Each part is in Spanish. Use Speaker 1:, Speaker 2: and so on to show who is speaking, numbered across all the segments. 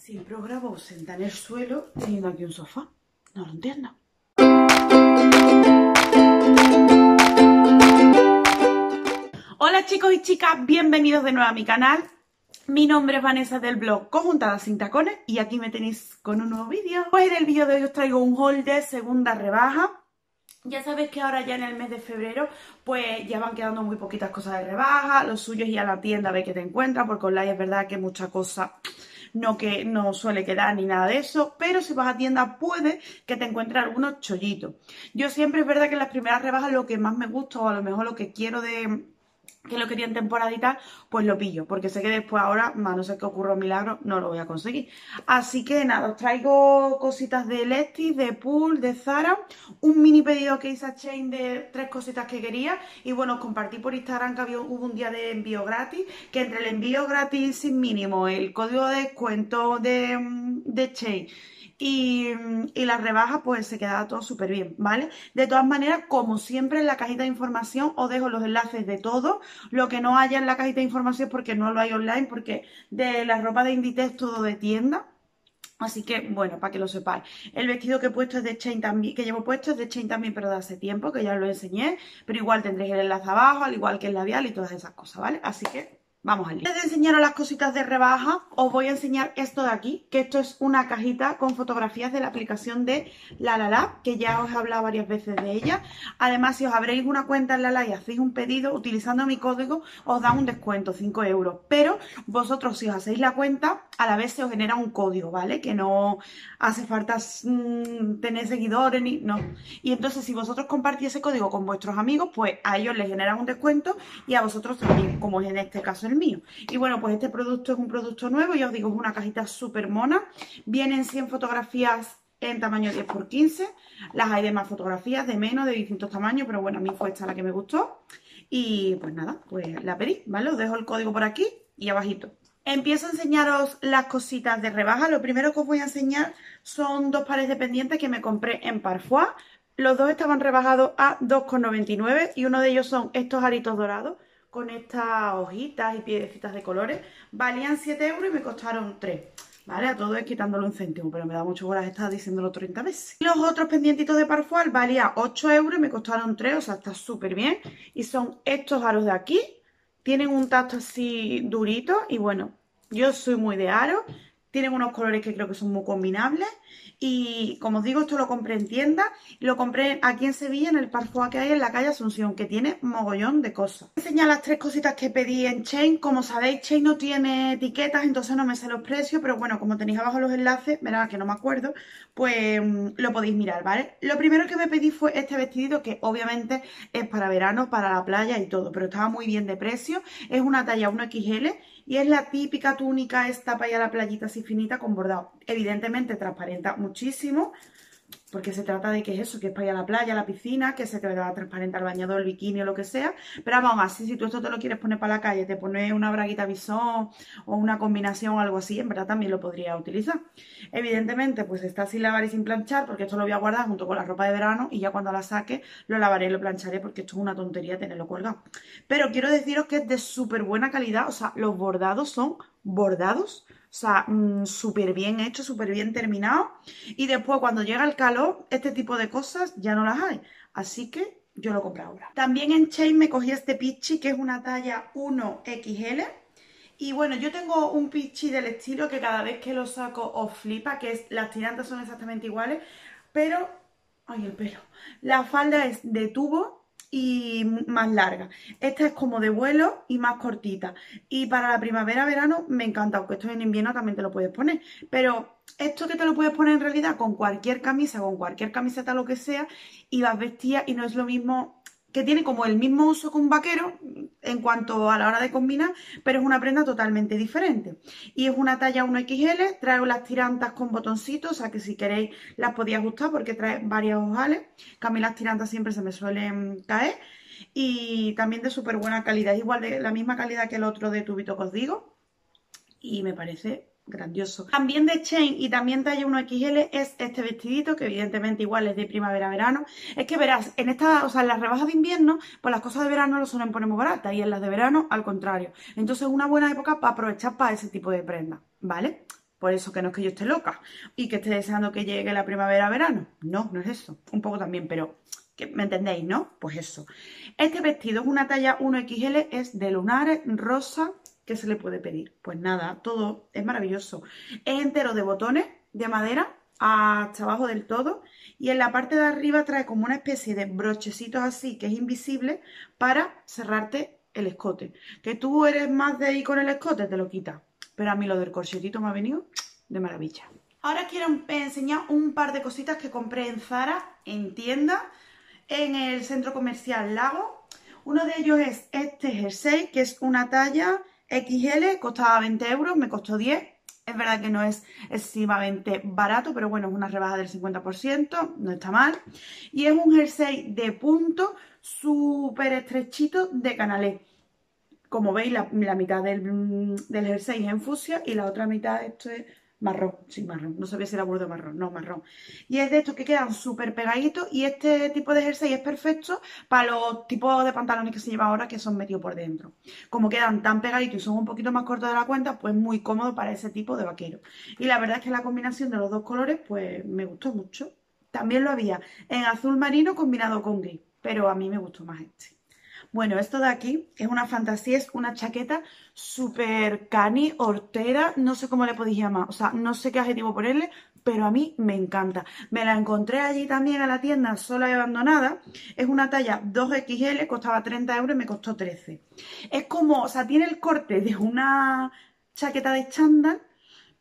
Speaker 1: Siempre os grabo sentada en el suelo teniendo aquí un sofá. No lo entiendo. Hola chicos y chicas, bienvenidos de nuevo a mi canal. Mi nombre es Vanessa del blog Conjuntadas sin tacones y aquí me tenéis con un nuevo vídeo. Pues en el vídeo de hoy os traigo un haul de segunda rebaja. Ya sabéis que ahora ya en el mes de febrero pues ya van quedando muy poquitas cosas de rebaja. Lo suyo es ir a la tienda a ver qué te encuentras porque online es verdad que mucha cosa no que no suele quedar ni nada de eso, pero si vas a tienda puede que te encuentres algunos chollitos. Yo siempre es verdad que en las primeras rebajas lo que más me gusta o a lo mejor lo que quiero de que lo quería en tal, pues lo pillo, porque sé que después ahora, más no sé qué ocurra un milagro, no lo voy a conseguir. Así que nada, os traigo cositas de Leti, de Pool, de Zara, un mini pedido que hice a Chain de tres cositas que quería, y bueno, os compartí por Instagram que había, hubo un día de envío gratis, que entre el envío gratis sin mínimo, el código de descuento de, de Chain, y, y la rebaja pues se quedaba todo súper bien, ¿vale? De todas maneras, como siempre en la cajita de información os dejo los enlaces de todo, lo que no haya en la cajita de información porque no lo hay online, porque de la ropa de Inditex todo de tienda, Así que, bueno, para que lo sepáis. El vestido que he puesto es de Chain también, que llevo puesto es de Chain también, pero de hace tiempo, que ya os lo enseñé. Pero igual tendréis el enlace abajo, al igual que el labial y todas esas cosas, ¿vale? Así que Vamos al lío. Antes de enseñaros las cositas de rebaja, os voy a enseñar esto de aquí, que esto es una cajita con fotografías de la aplicación de La La La, que ya os he hablado varias veces de ella. Además, si os abréis una cuenta en La La y hacéis un pedido utilizando mi código, os da un descuento, 5 euros. Pero vosotros, si os hacéis la cuenta, a la vez se os genera un código, ¿vale? Que no hace falta mmm, tener seguidores ni... no. Y entonces, si vosotros compartís ese código con vuestros amigos, pues a ellos les generan un descuento y a vosotros también, como es en este caso el mío. Y bueno, pues este producto es un producto nuevo, ya os digo, es una cajita súper mona. Vienen 100 fotografías en tamaño 10x15. Las hay de más fotografías, de menos, de distintos tamaños, pero bueno, a mí fue esta la que me gustó. Y pues nada, pues la pedí, ¿vale? Os dejo el código por aquí y abajito. Empiezo a enseñaros las cositas de rebaja. Lo primero que os voy a enseñar son dos pares de pendientes que me compré en Parfois. Los dos estaban rebajados a 2,99 y uno de ellos son estos aritos dorados con estas hojitas y piedecitas de colores. Valían 7 euros y me costaron 3. ¿Vale? A todo es quitándole un céntimo, pero me da mucho horas estar diciéndolo 30 veces. Los otros pendientitos de Parfois valían 8 euros y me costaron 3, o sea, está súper bien. Y son estos aros de aquí. Tienen un tacto así durito y bueno, yo soy muy de aro. Tienen unos colores que creo que son muy combinables y como os digo, esto lo compré en tienda. Lo compré aquí en Sevilla, en el Parfois que hay en la calle Asunción, que tiene mogollón de cosas. Voy a enseñar las tres cositas que pedí en Chain. Como sabéis, Chain no tiene etiquetas, entonces no me sé los precios. Pero bueno, como tenéis abajo los enlaces, verá que no me acuerdo, pues mm, lo podéis mirar, ¿vale? Lo primero que me pedí fue este vestidito, que obviamente es para verano, para la playa y todo. Pero estaba muy bien de precio. Es una talla 1XL y es la típica túnica esta para ir a la playita así finita con bordado. Evidentemente transparenta muchísimo, porque se trata de que es eso, que es para ir a la playa, a la piscina, que se te va a transparentar el bañador, el bikini o lo que sea. Pero aún así, si tú esto te lo quieres poner para la calle, te pones una braguita bisón o una combinación o algo así, en verdad también lo podrías utilizar. Evidentemente, pues está sin lavar y sin planchar, porque esto lo voy a guardar junto con la ropa de verano y ya cuando la saque lo lavaré y lo plancharé, porque esto es una tontería tenerlo colgado. Pero quiero deciros que es de súper buena calidad, o sea, los bordados son bordados sea, mmm, súper bien hecho, súper bien terminado. Y después cuando llega el calor, este tipo de cosas ya no las hay. Así que yo lo compré ahora. También en Chain me cogí este pichi, que es una talla 1XL. Y bueno, yo tengo un pichi del estilo que cada vez que lo saco os flipa, que es, las tirantas son exactamente iguales, pero... Ay, el pelo. La falda es de tubo y más larga. Esta es como de vuelo y más cortita. Y para la primavera-verano me encanta, aunque esto en invierno también te lo puedes poner. Pero esto que te lo puedes poner en realidad con cualquier camisa, con cualquier camiseta, lo que sea, y vas vestida y no es lo mismo que tiene como el mismo uso que un vaquero en cuanto a la hora de combinar, pero es una prenda totalmente diferente. Y es una talla 1XL, traigo las tirantas con botoncitos, o sea que si queréis las podéis ajustar porque trae varios ojales, que a mí las tirantas siempre se me suelen caer. Y también de súper buena calidad, igual de la misma calidad que el otro de tubito que os digo. Y me parece grandioso. También de Chain y también talla 1XL es este vestidito, que evidentemente igual es de primavera-verano. Es que verás, en esta, o sea, en las rebajas de invierno, pues las cosas de verano lo suelen poner muy baratas y en las de verano al contrario. Entonces es una buena época para aprovechar para ese tipo de prendas, ¿vale? Por eso que no es que yo esté loca y que esté deseando que llegue la primavera-verano. No, no es eso. Un poco también, pero ¿me entendéis, no? Pues eso. Este vestido es una talla 1XL, es de lunares rosa. ¿Qué se le puede pedir? Pues nada, todo es maravilloso. Es entero de botones de madera hasta abajo del todo y en la parte de arriba trae como una especie de brochecitos así que es invisible para cerrarte el escote. Que tú eres más de ir con el escote, te lo quitas. Pero a mí lo del corsetito me ha venido de maravilla. Ahora quiero enseñar un par de cositas que compré en Zara, en tienda, en el centro comercial Lago. Uno de ellos es este jersey, que es una talla XL, costaba 20 euros, me costó 10. Es verdad que no es excesivamente barato, pero bueno, es una rebaja del 50%, no está mal. Y es un jersey de punto súper estrechito de canalé. Como veis, la, mitad del, del, jersey es en fusia y la otra mitad esto es marrón, sí, marrón, no sabía si era burdo marrón, no, marrón. Y es de estos que quedan súper pegaditos y este tipo de jersey es perfecto para los tipos de pantalones que se lleva ahora que son metidos por dentro. Como quedan tan pegaditos y son un poquito más cortos de la cuenta, pues muy cómodo para ese tipo de vaquero. Y la verdad es que la combinación de los dos colores, pues me gustó mucho. También lo había en azul marino combinado con gris, pero a mí me gustó más este. Bueno, esto de aquí es una fantasía, es una chaqueta súper cani, hortera, no sé cómo le podéis llamar, o sea, no sé qué adjetivo ponerle, pero a mí me encanta. Me la encontré allí también a la tienda sola y abandonada. Es una talla 2XL, costaba 30 euros y me costó 13. Es como, o sea, tiene el corte de una chaqueta de chándal,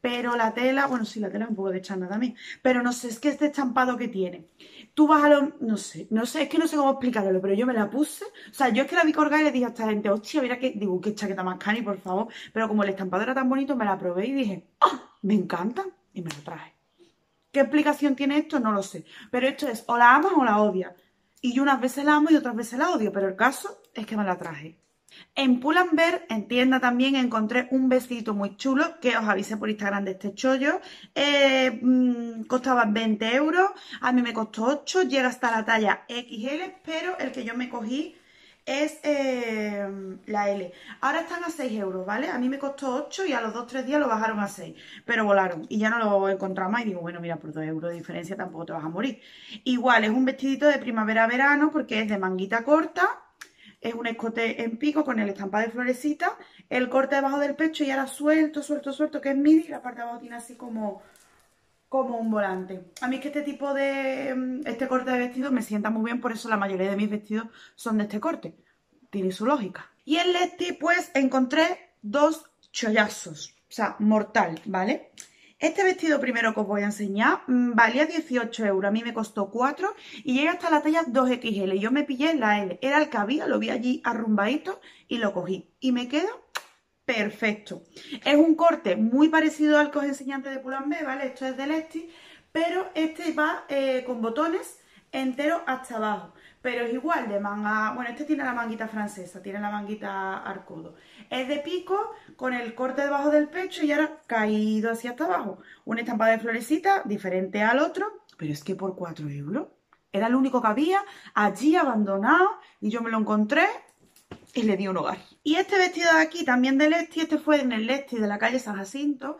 Speaker 1: pero la tela, bueno, sí, la tela es un poco de chándal también, pero no sé, es que este estampado que tiene tú vas a lo... No sé, no sé, es que no sé cómo explicarlo, pero yo me la puse. O sea, yo es que la vi colgar y le dije a esta gente, hostia, mira que... Digo, qué chaqueta más cani, por favor. Pero como el estampado era tan bonito, me la probé y dije, ¡ah! Me encanta. Y me la traje. ¿Qué explicación tiene esto? No lo sé. Pero esto es, o la amas o la odias. Y yo unas veces la amo y otras veces la odio, pero el caso es que me la traje. En Pull&Bear, en tienda también, encontré un vestido muy chulo que os avisé por Instagram de este chollo. Eh, mm, costaba 20 euros, a mí me costó 8, llega hasta la talla XL, pero el que yo me cogí es eh, la L. Ahora están a 6 euros, ¿vale? A mí me costó 8 y a los 2-3 días lo bajaron a 6, pero volaron y ya no lo encontramos y digo, bueno, mira, por 2 euros de diferencia tampoco te vas a morir. Igual, es un vestidito de primavera-verano porque es de manguita corta, es un escote en pico con el estampado de florecita, el corte debajo del pecho y ahora suelto, suelto, suelto, que es midi, y la parte de abajo tiene así como, como un volante. A mí es que este tipo de, mm, este corte de vestido me sienta muy bien, por eso la mayoría de mis vestidos son de este corte. Tiene su lógica. Y en Leti, pues, encontré dos chollazos, o sea, mortal, ¿vale? Este vestido primero que os voy a enseñar mm, valía 18 euros, a mí me costó 4 y llega hasta la talla 2XL. Yo me pillé la L, era el que había, lo vi allí arrumbadito y lo cogí. Y me queda perfecto. Es un corte muy parecido al que os enseñé antes de Pull&Bear, ¿vale? Esto es de Lesti, pero este va eh, con botones enteros hasta abajo pero es igual de manga, bueno, este tiene la manguita francesa, tiene la manguita arcodo. Es de pico con el corte debajo del pecho y ahora caído hacia hasta abajo. Una estampa de florecita diferente al otro, pero es que por 4 euros. Era el único que había allí abandonado y yo me lo encontré y le di un hogar. Y este vestido de aquí también de Lesti, este fue en el Lesti de la calle San Jacinto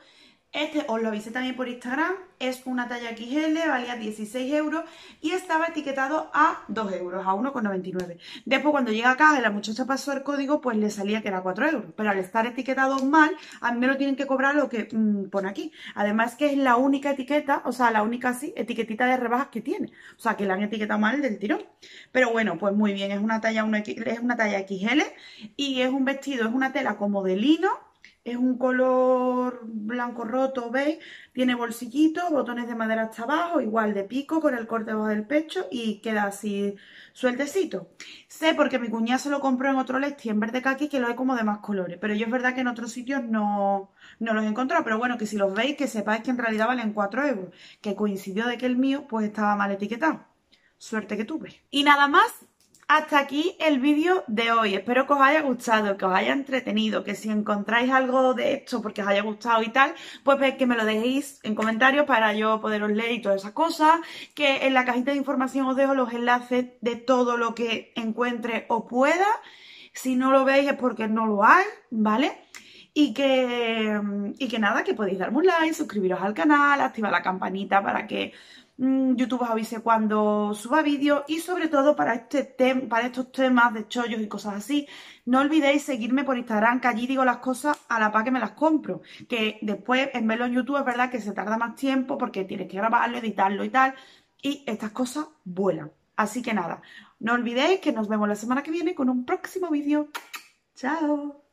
Speaker 1: este os lo avisé también por Instagram, es una talla XL, valía 16 euros y estaba etiquetado a 2 euros, a 1,99. Después cuando llega acá y la muchacha pasó el código, pues le salía que era 4 euros. Pero al estar etiquetado mal, a mí me lo tienen que cobrar lo que mm, pone aquí. Además que es la única etiqueta, o sea, la única así, etiquetita de rebajas que tiene. O sea, que la han etiquetado mal del tirón. Pero bueno, pues muy bien, es una talla, es una talla XL y es un vestido, es una tela como de lino es un color blanco roto, ¿veis? Tiene bolsillitos, botones de madera hasta abajo, igual de pico con el corte debajo del pecho y queda así sueltecito. Sé porque mi cuñada se lo compró en otro Lesti en verde kaki que lo hay como de más colores, pero yo es verdad que en otros sitios no, no los he encontrado, pero bueno, que si los veis que sepáis que en realidad valen 4 euros, que coincidió de que el mío pues estaba mal etiquetado. Suerte que tuve. Y nada más, hasta aquí el vídeo de hoy. Espero que os haya gustado, que os haya entretenido, que si encontráis algo de esto porque os haya gustado y tal, pues que me lo dejéis en comentarios para yo poderos leer y todas esas cosas. Que en la cajita de información os dejo los enlaces de todo lo que encuentre o pueda. Si no lo veis es porque no lo hay, ¿vale? y que, y que nada, que podéis darme un like, suscribiros al canal, activar la campanita para que YouTube os avise cuando suba vídeos y sobre todo para, este para estos temas de chollos y cosas así, no olvidéis seguirme por Instagram, que allí digo las cosas a la par que me las compro, que después en verlo en YouTube es verdad que se tarda más tiempo porque tienes que grabarlo, editarlo y tal, y estas cosas vuelan. Así que nada, no olvidéis que nos vemos la semana que viene con un próximo vídeo. ¡Chao!